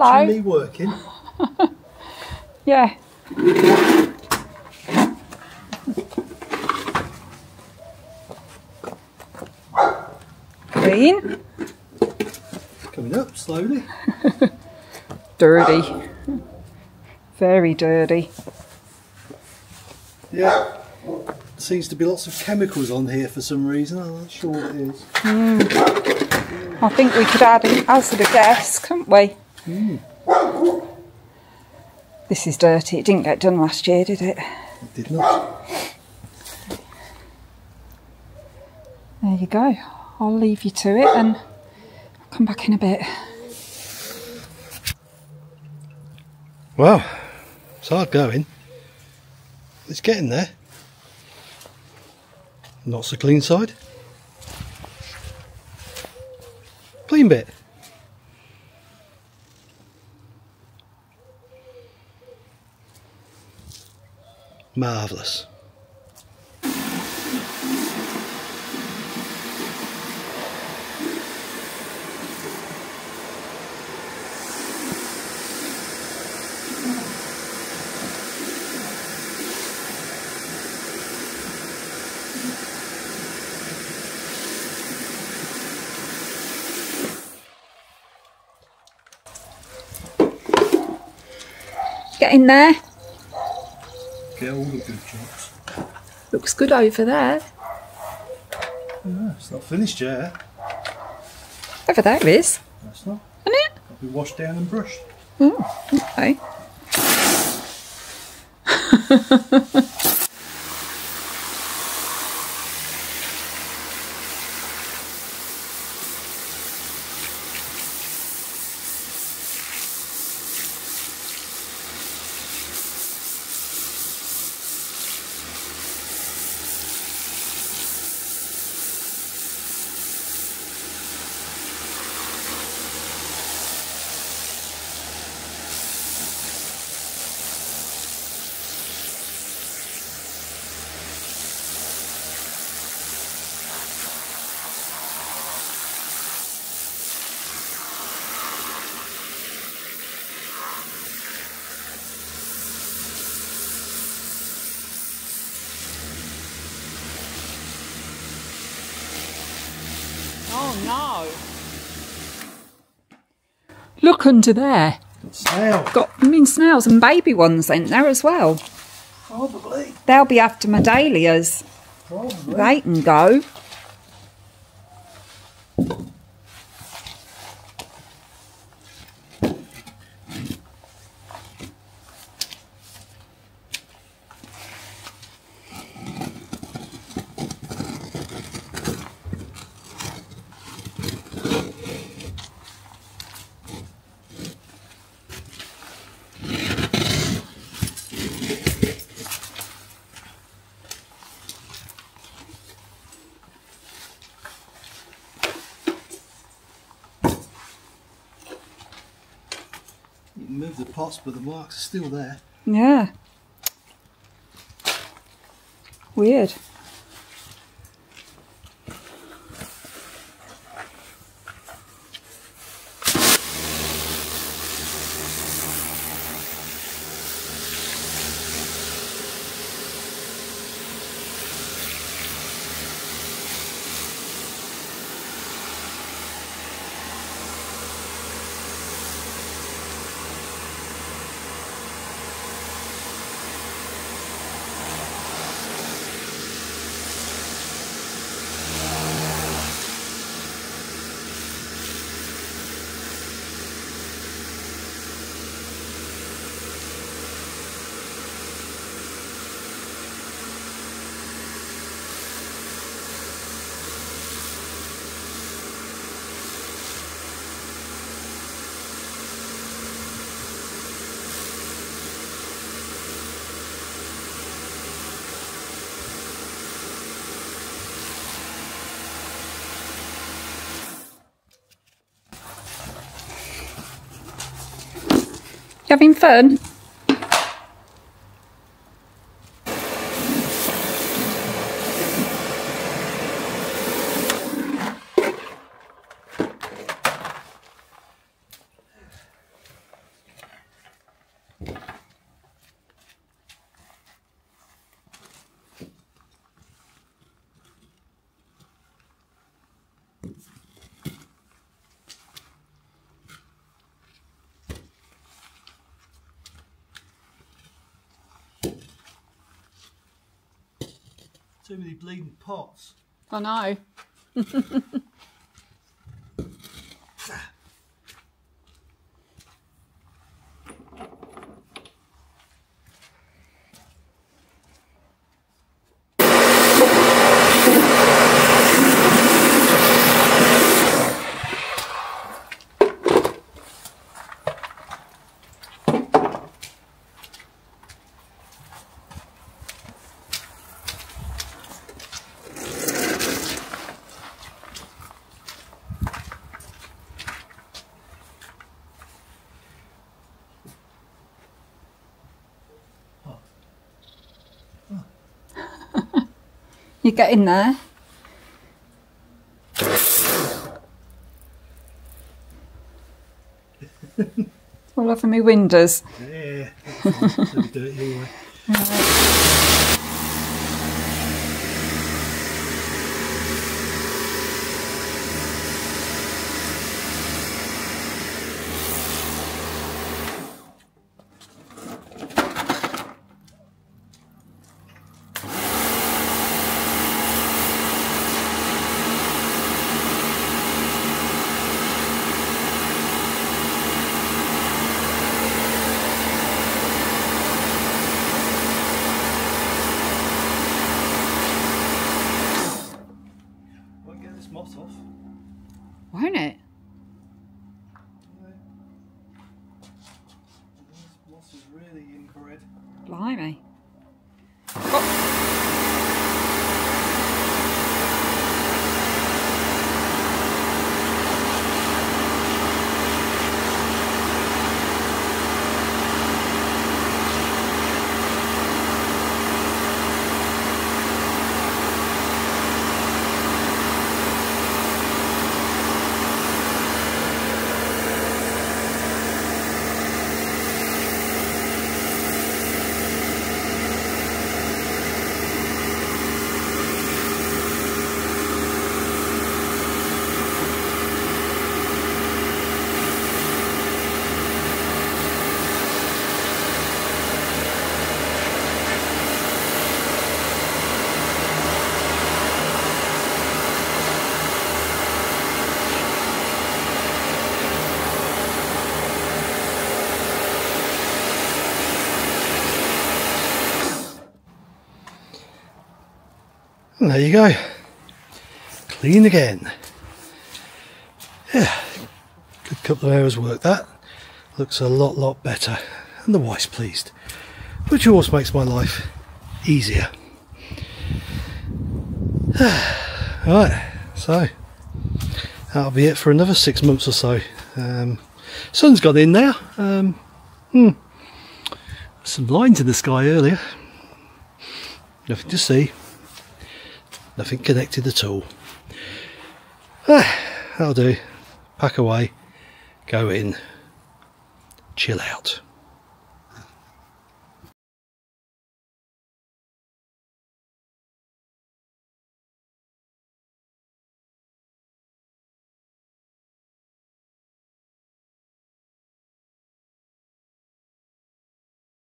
Hello. Me working. Yeah. Clean. Coming up slowly. Dirty. Very dirty. Yeah. Seems to be lots of chemicals on here for some reason. I'm not sure what it is. Hmm. I think we could add an acid a guess, couldn't we? Hmm. This is dirty. It didn't get done last year, did it? It did not. There you go. I'll leave you to it and I'll come back in a bit. Well, it's hard going. It's getting there. Not so clean side. Clean bit. Marvellous. Get in there. Get all the good jobs. Looks good over there. Yeah, it's not finished yet. Over there it is, That's not. isn't it? It'll be washed down and brushed. Mm, okay. Oh no. Look under there. Got snail. Got I mean snails and baby ones in there as well. Probably. They'll be after my dahlias. Probably. They can go. The pots, but the marks are still there. Yeah. Weird. having fun? Too many bleeding pots. I know. You get in there. All over me windows. Yeah, And there you go. Clean again. Yeah, good couple of hours work that. Looks a lot, lot better. And the wife's pleased. Which always makes my life easier. right, so that'll be it for another six months or so. Um, sun's got in now. Um, hmm. Some lines in the sky earlier. Nothing to see nothing connected at all. Ah, that'll do. Pack away, go in, chill out.